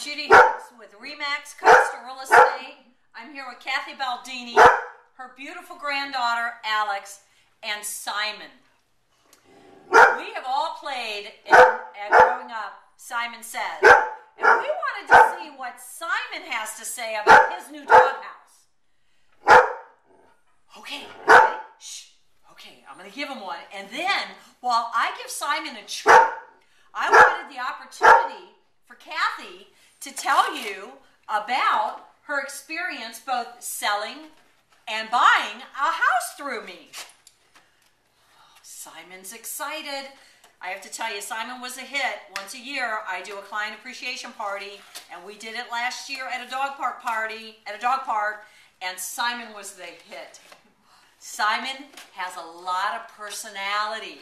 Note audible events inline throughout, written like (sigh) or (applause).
Judy Hicks with RE/MAX Coastal Real Estate. I'm here with Kathy Baldini, her beautiful granddaughter Alex, and Simon. We have all played in, uh, growing up, Simon Says. And we wanted to see what Simon has to say about his new doghouse. Okay? Shh. Okay, I'm going to give him one. And then, while I give Simon a treat, I wanted the opportunity for Kathy to tell you about her experience both selling and buying a house through me. Simon's excited. I have to tell you, Simon was a hit. Once a year, I do a client appreciation party, and we did it last year at a dog park party, at a dog park, and Simon was the hit. Simon has a lot of personality.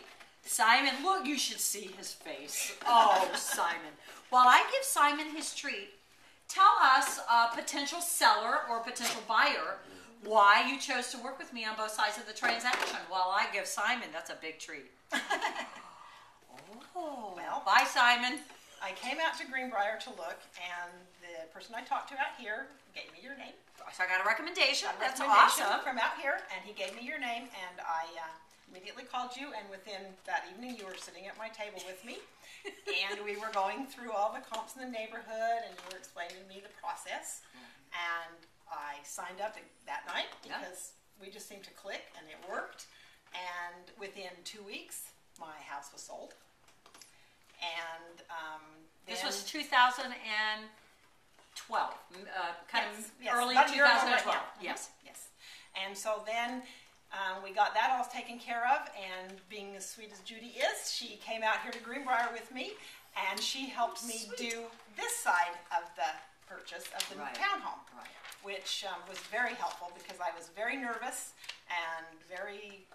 Simon, look, you should see his face. Oh, Simon. While I give Simon his treat, tell us, a potential seller or potential buyer, why you chose to work with me on both sides of the transaction. While I give Simon, that's a big treat. (laughs) oh, Well- bye, Simon. I came out to Greenbrier to look, and the person I talked to out here gave me your name. So I got a recommendation. Got a That's recommendation awesome. From out here, and he gave me your name, and I uh, immediately called you. And within that evening, you were sitting at my table with me, (laughs) and we were going through all the comps in the neighborhood, and you were explaining to me the process. And I signed up that night Yeah. because we just seemed to click, and it worked. And within two weeks, my house was sold. And um, This was 2012, uh, kind Yes, of yes, early about a year ago right 2012. Yes. Yes. And so then um, we got that all taken care of, and being as sweet as Judy is, she came out here to Greenbrier with me, and she helped me Sweet. do this side of the purchase of the Right. townhome, Right. which um, was very helpful because I was very nervous and very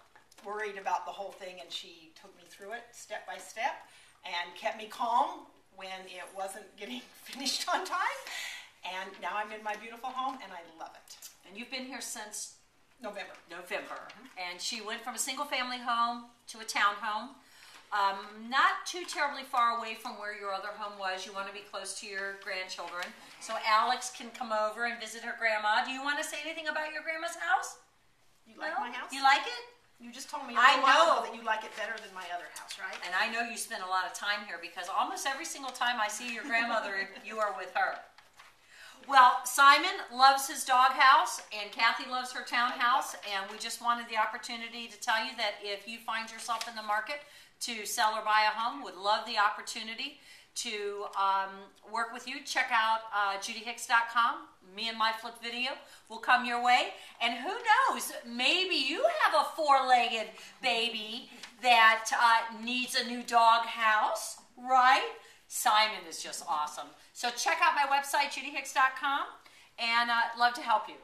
worried about the whole thing, and she took me through it step by step and kept me calm when it wasn't (laughs) getting (laughs) finished on time. And now I'm in my beautiful home, and I love it. And you've been here since November. November. And she went from a single family home to a townhome. Um, not too terribly far away from where your other home was. You want to be close to your grandchildren. So Alex can come over and visit her grandma. Do you want to say anything about your grandma's house? You like No? my house? You like it? You just told me a I little while know. ago that you like it better than my other house, right? And I know you spend a lot of time here because almost every single time I see your grandmother, you are with her. Well, Simon loves his doghouse, and Kathy loves her townhouse, and we just wanted the opportunity to tell you that if you find yourself in the market to sell or buy a home, would love the opportunity to um, work with you. Check out uh, judyhicks.com. Me and my flip video will come your way. And who knows, maybe you have a four legged baby that uh, needs a new dog house, right? Simon is just awesome. So check out my website, judyhicks.com, and uh, love to help you.